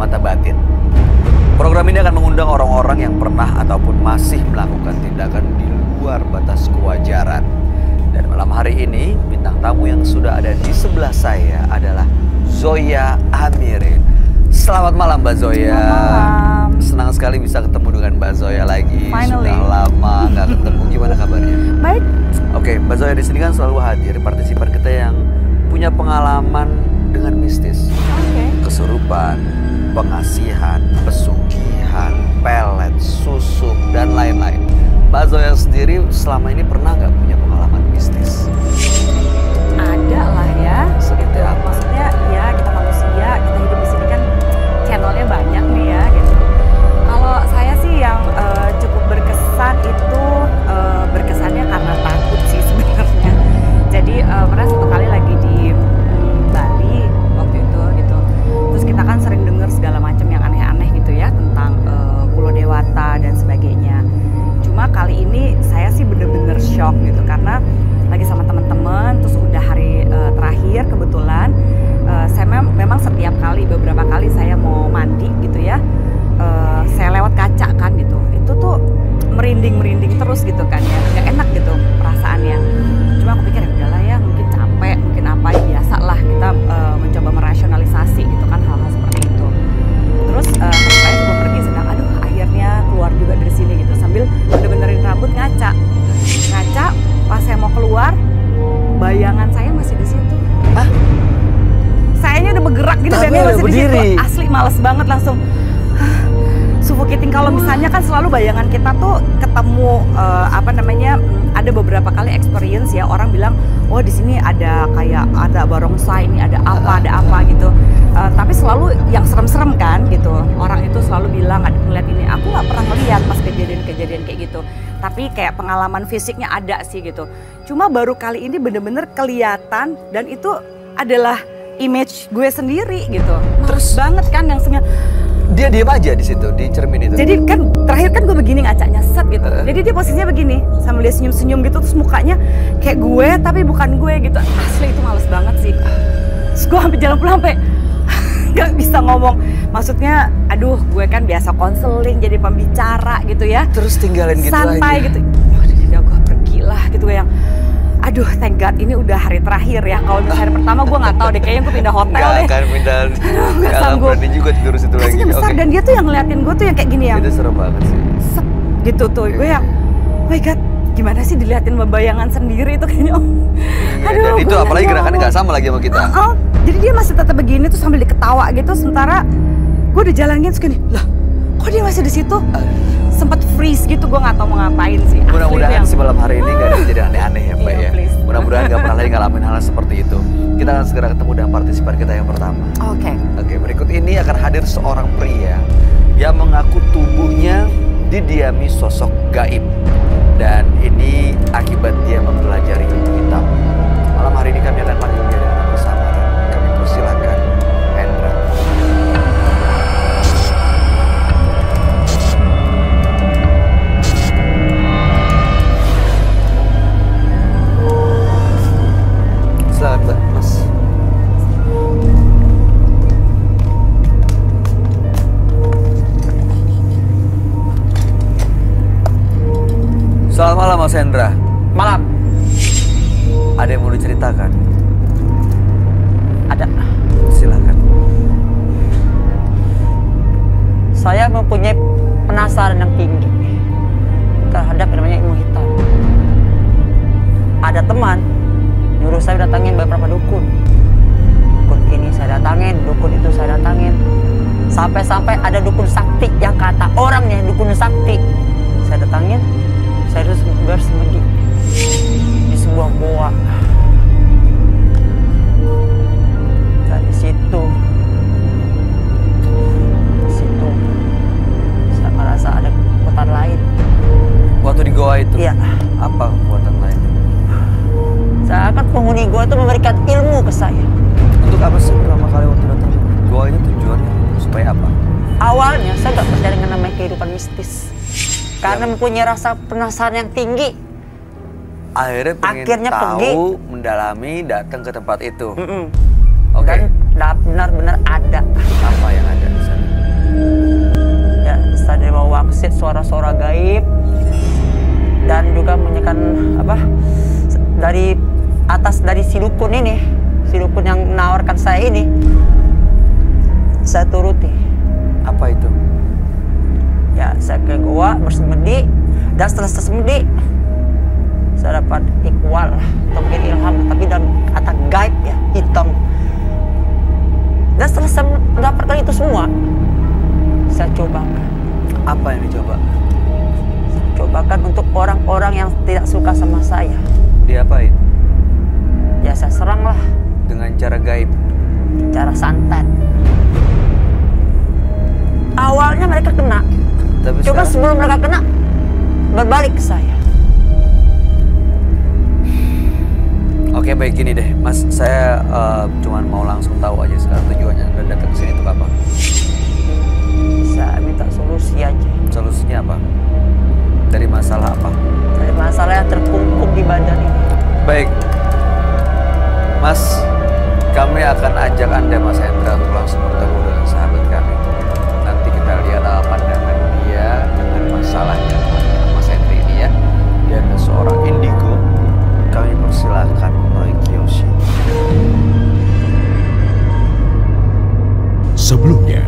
mata batin. Program ini akan mengundang orang-orang yang pernah ataupun masih melakukan tindakan di luar batas kewajaran. Dan malam hari ini, bintang tamu yang sudah ada di sebelah saya adalah Zoya Amirin. Selamat malam Mbak Zoya. Selamat malam. Senang sekali bisa ketemu dengan Mbak Zoya lagi. Finally. Sudah lama nggak ketemu. Gimana kabarnya? Baik, Oke, Mbak Zoya di sini kan selalu hadir partisipan kita yang punya pengalaman dengan mistis, oke. kesurupan, pengasihan, pesugihan, pelet, susuk dan lain-lain. Mbak Zoya sendiri selama ini pernah nggak punya pengalaman ada barongsai ini ada apa ada apa gitu. Eh, tapi selalu yang serem-serem kan gitu. Orang itu selalu bilang ada ngeliat ini. Aku nggak pernah ngeliat pas kejadian-kejadian kayak gitu. Tapi kayak pengalaman fisiknya ada sih gitu. Cuma baru kali ini bener-bener kelihatan dan itu adalah image gue sendiri gitu. Terus banget kan yang sebenarnya Dia diam aja di situ di cermin itu. jadi kan terakhir kan gue begini ngacanya set gitu. Eh. Jadi dia posisinya begini sambil dia senyum-senyum gitu terus mukanya kayak gue tapi bukan gue gitu. Asli itu males banget sih. Terus gue hampir jalan pulang sampai nggak bisa ngomong. Maksudnya aduh gue kan biasa konseling jadi pembicara gitu ya. Terus tinggalin gitu Santai aja. gitu. Waduh ya gue pergi lah gitu gue yang Aduh, thank God ini udah hari terakhir ya. Kalau misalnya hari pertama gue nggak tahu deh, kayaknya gue pindah hotel Nggak deh. akan pindah, nggak akan sanggup. berani juga tidur situ lagi. Besar Oke. dan dia tuh yang ngeliatin gue tuh yang kayak gini ya Itu serem banget sih. set gitu tuh gue yang oh my god gimana sih diliatin bayangan sendiri itu kayaknya oh. Iya, Aduh, dan itu apalagi gerakannya nggak sama lagi sama kita. Oh, jadi dia masih tetap begini tuh sambil diketawa gitu sementara gue udah jalanin gini lah kok dia masih di situ sempet freeze gitu gue nggak tahu mau ngapain sih Mudah-mudahan yang- sih malam hari ini gak ada kejadian aneh-aneh ya Mbak Iya, ya. Mudah-mudahan gak pernah lagi ngalamin hal seperti itu. Kita akan segera ketemu dengan partisipan kita yang pertama. oke Oke, berikut ini akan hadir seorang pria yang mengaku tubuhnya didiami sosok gaib. Dan ini akibat dia mempelajari hitam. Malam hari ini kami akan panggil dia malam Mas Hendra. Malam. Ada yang mau diceritakan? Ada. Silakan. Saya mempunyai penasaran yang tinggi terhadap yang namanya ilmu hitam. Ada teman nyuruh saya datangin beberapa dukun. Dukun ini saya datangin, dukun itu saya datangin. Sampai-sampai ada dukun sakti yang kata orangnya dukun sakti. Saya datangin, saya harus bersembunyi di sebuah goa. Dan di situ Karena mempunyai rasa penasaran yang tinggi. Akhirnya pengen Akhirnya tahu, pergi. mendalami, datang ke tempat itu. Mm-mm. Oke. Dan da- benar-benar ada. Apa yang ada di sana? Ya, dari bawah waksit suara-suara gaib dan juga menyanyikan apa dari atas dari si dukun ini, si dukun yang menawarkan saya ini, saya turuti. Apa itu? Ya, saya ke goa bersemedi dan setelah saya semedi saya dapat ikhwal atau mungkin ilham tapi dalam kata gaib ya hitam dan setelah saya mendapatkan itu semua saya cobakan Apa yang dicoba? cobakan untuk orang-orang yang tidak suka sama saya Diapain? ya saya serang lah Dengan cara gaib. cara santet awalnya mereka kena Tapi cuma sekarang- sebelum mereka kena berbalik ke saya Oke baik gini deh, Mas. Saya eh, cuman mau langsung tahu aja sekarang tujuannya Anda datang ke sini untuk apa? saya minta solusi aja Solusinya apa? Dari masalah apa? dari masalah yang terkungkung di badan ini Baik, Mas. Kami akan ajak Anda, Mas Hendra, untuk langsung bertemu dengan sahabat masalahnya Mas Hendra ini ya. Dia adalah seorang indigo. Kami persilahkan Roy Kiyoshi. Sebelumnya,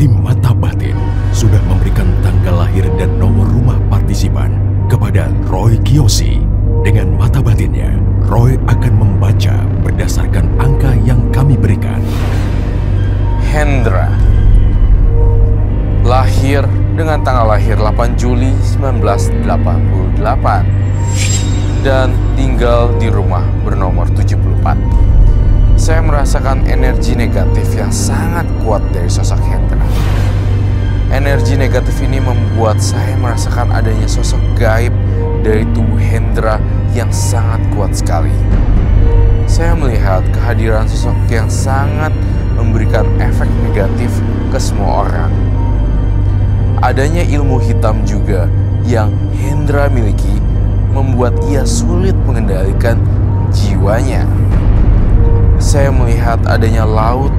tim Mata Batin sudah memberikan tanggal lahir dan nomor rumah partisipan kepada Roy Kiyoshi. Dengan mata batinnya, Roy akan membaca berdasarkan angka yang kami berikan. Hendra lahir dengan tanggal lahir 8 Juli 1988 dan tinggal di rumah bernomor 74. Saya merasakan energi negatif yang sangat kuat dari sosok Hendra. Energi negatif ini membuat saya merasakan adanya sosok gaib dari tubuh Hendra yang sangat kuat sekali. Saya melihat kehadiran sosok yang sangat memberikan efek negatif ke semua orang. Adanya ilmu hitam juga yang Hendra miliki membuat ia sulit mengendalikan jiwanya. Saya melihat adanya laut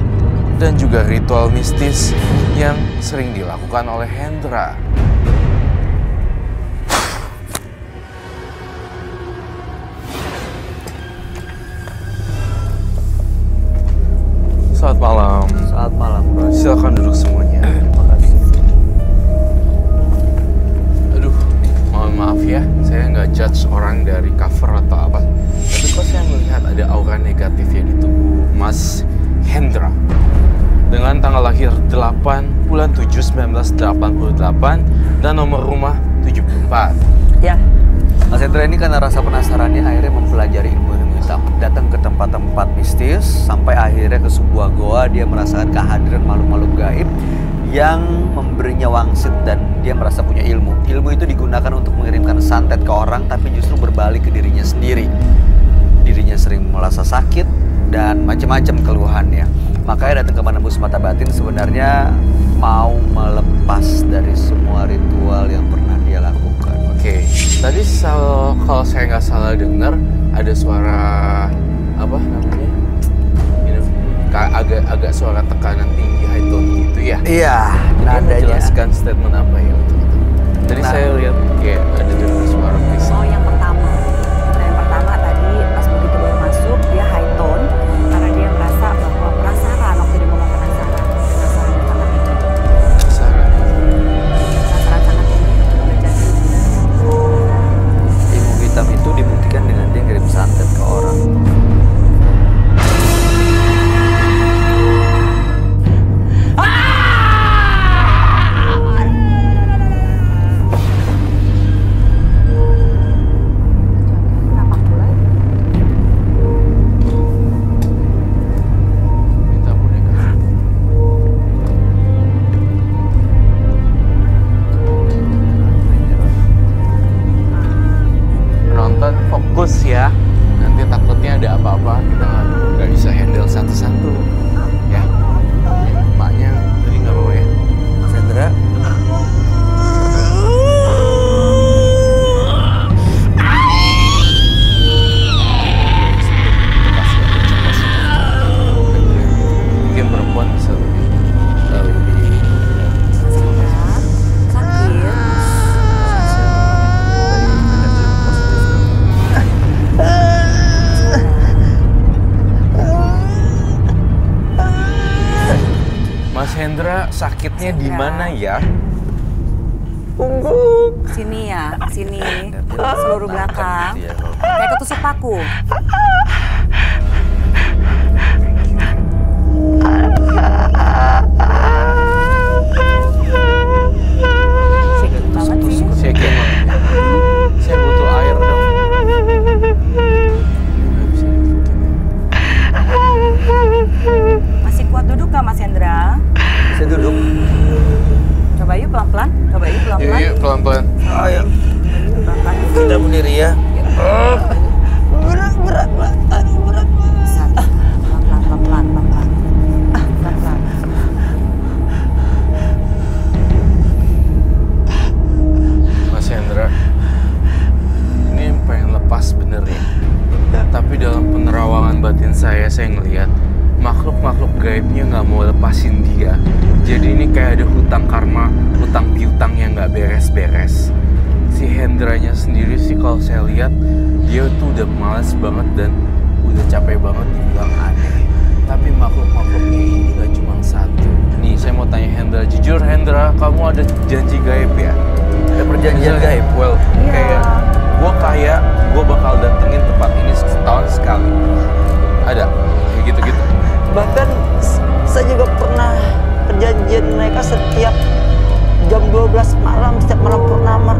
dan juga ritual mistis yang sering dilakukan oleh Hendra. Selamat malam. Selamat malam. Silakan duduk semuanya. Maaf ya, saya nggak judge orang dari cover atau apa. Tapi kok saya melihat ada aura negatif ya di tubuh Mas Hendra. Dengan tanggal lahir 8 bulan 7 1988 dan nomor rumah 74. ya Mas Hendra ini karena rasa penasarannya akhirnya mempelajari ilmu ilmu hitam, datang ke tempat-tempat mistis sampai akhirnya ke sebuah goa dia merasakan kehadiran makhluk-makhluk gaib yang memberinya wangsit dan dia merasa punya ilmu. Ilmu itu digunakan untuk mengirimkan santet ke orang tapi justru berbalik ke dirinya sendiri. Dirinya sering merasa sakit dan macam-macam keluhannya. Makanya datang ke penembus mata batin sebenarnya mau melepas dari semua ritual yang pernah dia lakukan. Oke, tadi sal- kalau saya nggak salah dengar ada suara apa namanya? Ini ka- agak agak suara tekanan tinggi high tone ya. Iya, Jadi nadanya. menjelaskan statement apa ya untuk itu? Tadi Nah. saya lihat kayak ada takutnya ada apa-apa kita nggak- bisa handle satu-satu. Sakitnya di Hendra. mana ya? Punggung. Sini ya, sini. Seluruh belakang. Iya, Kayak ketusuk paku. Shaking Bisa duduk. Coba yuk pelan-pelan. Coba yuk Yuk, pelan-pelan. yuk pelan-pelan. Ayo, kita berdiri ya. Berat, Perjanjian Misalnya, gaib. Well, Iya. kayak gue kaya, gue bakal datengin tempat ini setahun sekali. Ada kayak gitu-gitu. Bahkan s- saya juga pernah perjanjian mereka setiap jam 12 malam, setiap malam purnama.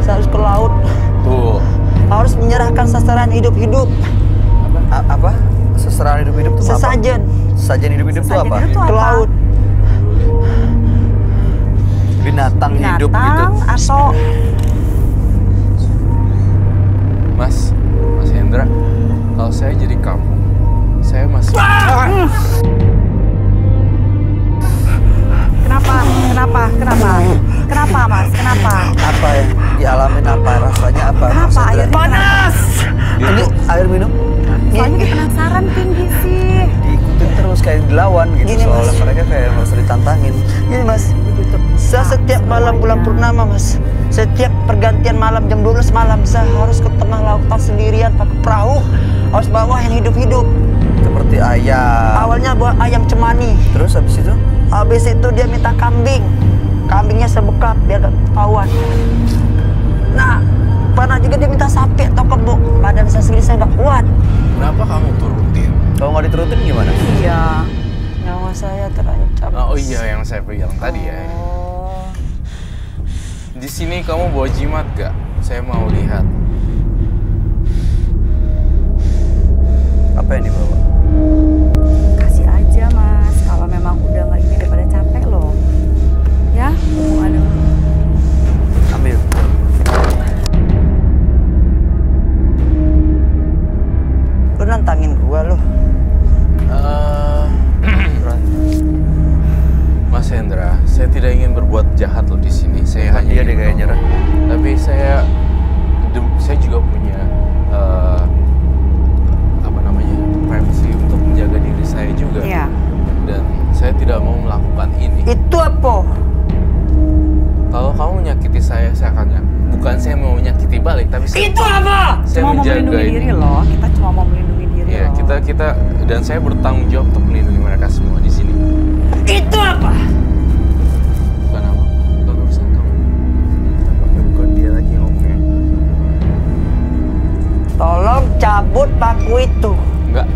Saya harus ke laut, Tuh, harus menyerahkan sasaran hidup-hidup, A- apa? Seserahan hidup-hidup itu apa? sesajen Sesajen hidup-hidup itu Sesajen apa? hidup tuh ke apa? laut. Binatang, hidup gitu. Binatang atau Mas, Mas Hendra, kalau saya jadi kamu, saya masih kenapa? Dia minta sapi atau kebo, badan saya sendiri saya gak kuat. Kenapa kamu turutin? kalau nggak diturutin gimana? Iya. Nyawa saya terancam. Oh iya, yang saya bilang tadi ya. Oh. Di sini kamu bawa jimat gak? Saya mau lihat. Apa yang dibawa? Kasih aja, Mas. Kalau memang udah nggak ini daripada capek loh. Ya, hubungan nantangin gua loh. Eh, Mas Hendra, saya tidak ingin berbuat jahat loh di sini. Saya Bukan hanya dia deh kayaknya, menolong. Tapi saya, saya juga punya eh, apa namanya privacy untuk menjaga diri saya juga. Iya. Dan saya tidak mau melakukan ini. Itu apa? Kalau kamu menyakiti saya, saya akan nyak- bukan saya mau menyakiti balik, tapi saya, Itu apa? saya cuma mau menjaga melindungi ini. diri loh. Kita cuma mau melindungi Iya, loh. kita kita dan saya bertanggung jawab untuk melindungi mereka semua di sini. Itu apa? Bukan apa, bukan urusan kamu. Tampaknya bukan dia lagi yang oke. Tolong cabut paku itu. Enggak.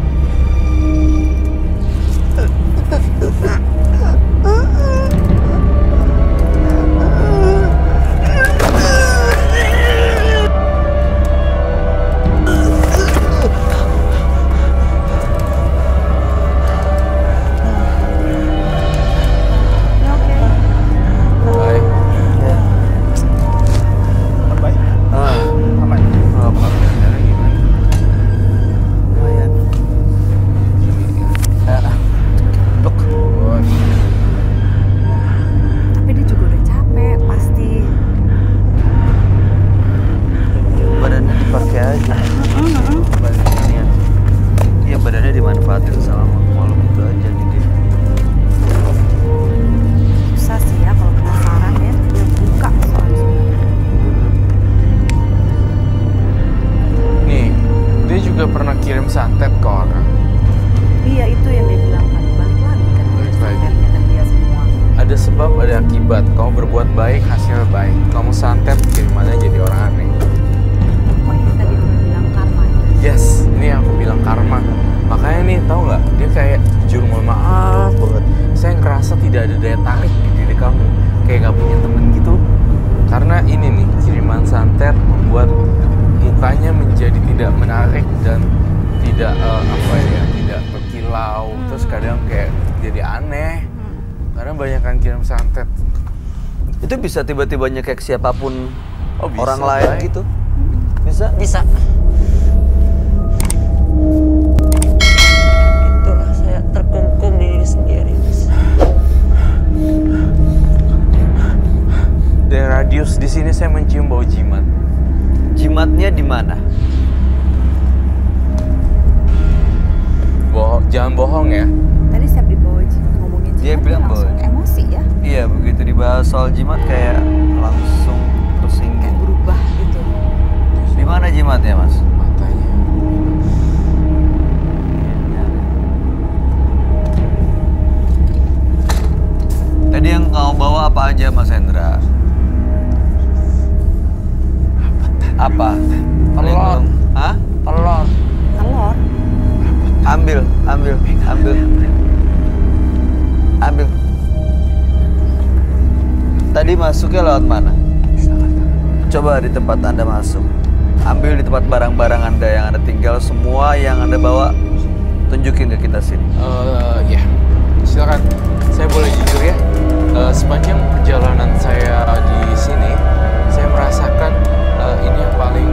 Itu bisa tiba-tiba nyekek siapa pun Oh, bisa, orang lain Bay. gitu. Bisa? Bisa. Itulah saya terkungkung di diri sendiri. Mas. Dari radius di sini saya mencium bau jimat. Jimatnya di mana? Bohong, jangan bohong ya. Dia bilang bahwa- emosi ya. Iya, begitu dibahas soal jimat kayak langsung tersinggung. Kayak berubah gitu. Di mana jimatnya, Mas? Matanya. Tadi yang kau bawa apa aja, Mas Hendra? Apa? Telur. Hah? Telur. Telur. Ambil, ambil, ambil. Ambil. Tadi masuknya lewat mana? Coba di tempat Anda masuk. Ambil di tempat barang-barang Anda yang Anda tinggal, semua yang Anda bawa, tunjukin ke kita sini. Eh, ya, silakan. Saya boleh jujur ya. Eh, sepanjang perjalanan saya di sini, saya merasakan eh, ini yang paling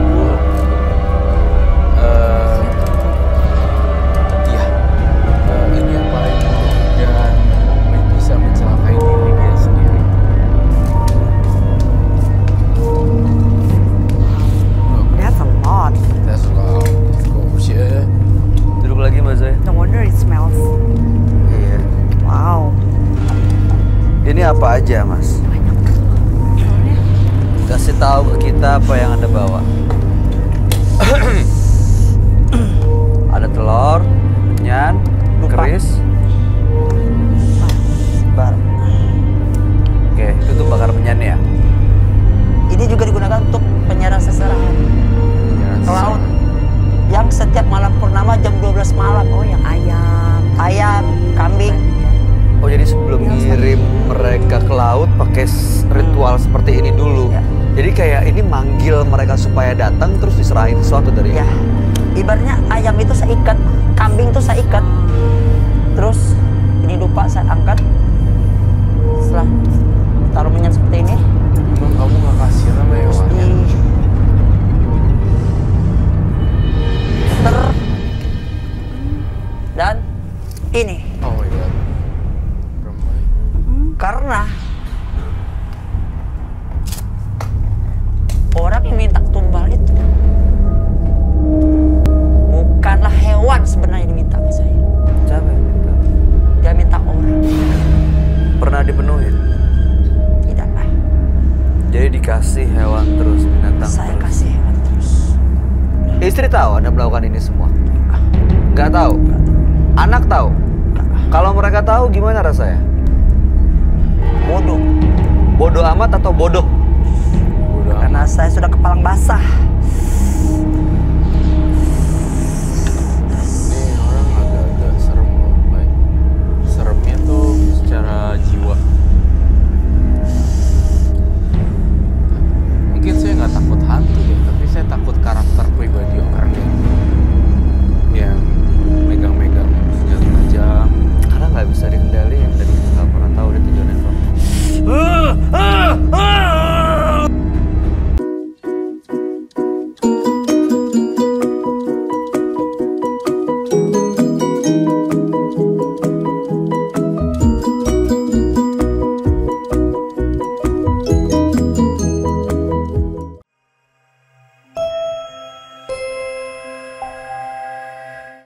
Ini aja, Mas? Kasih tahu ke kita apa yang Anda bawa. Ada telur, Lupa. keris. Bar. Oke, itu tuh bakar menyan ya. Ini juga digunakan untuk penyiaran seserahan Jangan ke laut. Yang setiap malam purnama jam 12 malam. Oh yang ayam. Ayam, kambing. Oh jadi sebelum ke laut pakai ritual seperti ini dulu. Ya. Jadi kayak ini manggil mereka supaya datang terus diserahin sesuatu dari Ya, ibaratnya ayam itu saya ikat, kambing itu saya ikat. Terus ini lupa saya angkat. Setelah taruh minyak seperti ini, Emang kamu gak kasih sama di hewannya? ter dan ini Oh my god. Perempuan. karena orang yang minta tumbal itu bukanlah hewan sebenarnya yang diminta sama saya. Siapa yang minta? Dia minta orang. Pernah dipenuhi? Tidaklah. Jadi dikasih hewan terus binatang Saya terus. kasih hewan terus. Istri tahu Anda melakukan ini semua? Nggak tahu. Anak tahu. Kalau mereka tahu gimana rasanya? Bodoh. Bodoh amat atau bodoh? karena saya sudah kepala basah. Ini orang agak-agak serem loh, baik. Seremnya tuh secara